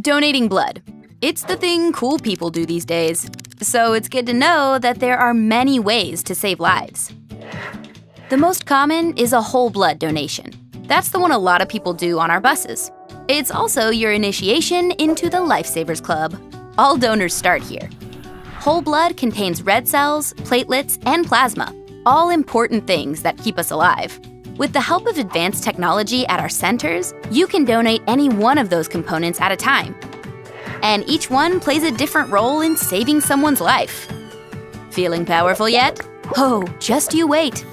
Donating blood. It's the thing cool people do these days. So it's good to know that there are many ways to save lives. The most common is a whole blood donation. That's the one a lot of people do on our buses. It's also your initiation into the Lifesavers Club. All donors start here. Whole blood contains red cells, platelets, and plasma, all important things that keep us alive. With the help of advanced technology at our centers, you can donate any one of those components at a time. And each one plays a different role in saving someone's life. Feeling powerful yet? Oh, just you wait.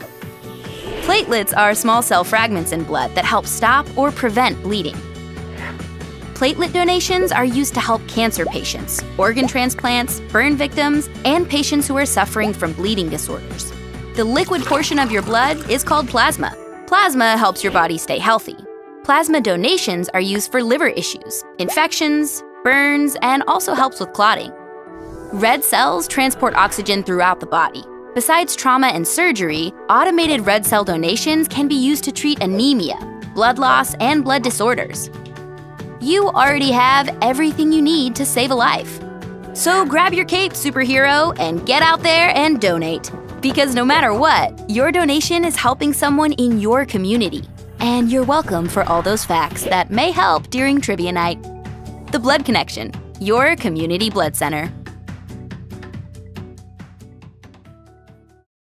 Platelets are small cell fragments in blood that help stop or prevent bleeding. Platelet donations are used to help cancer patients, organ transplants, burn victims, and patients who are suffering from bleeding disorders. The liquid portion of your blood is called plasma. Plasma helps your body stay healthy. Plasma donations are used for liver issues, infections, burns, and also helps with clotting. Red cells transport oxygen throughout the body. Besides trauma and surgery, automated red cell donations can be used to treat anemia, blood loss, and blood disorders you already have everything you need to save a life. So grab your cape, superhero, and get out there and donate. Because no matter what, your donation is helping someone in your community. And you're welcome for all those facts that may help during trivia night. The Blood Connection, your community blood center.